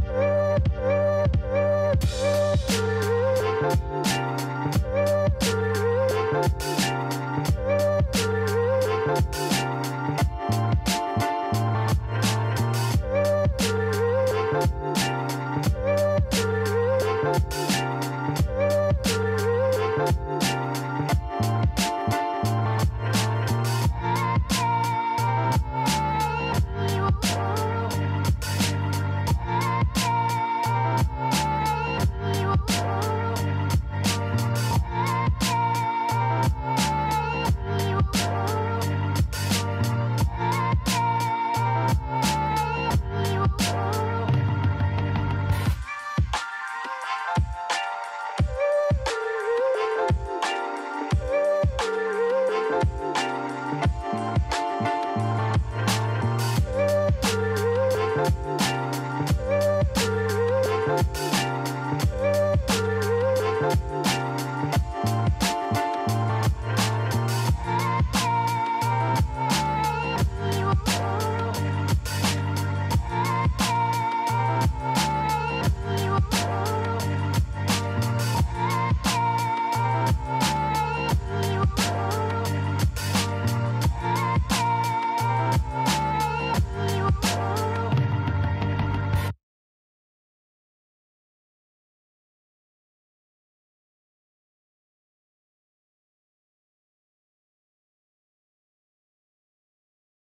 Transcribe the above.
Bye.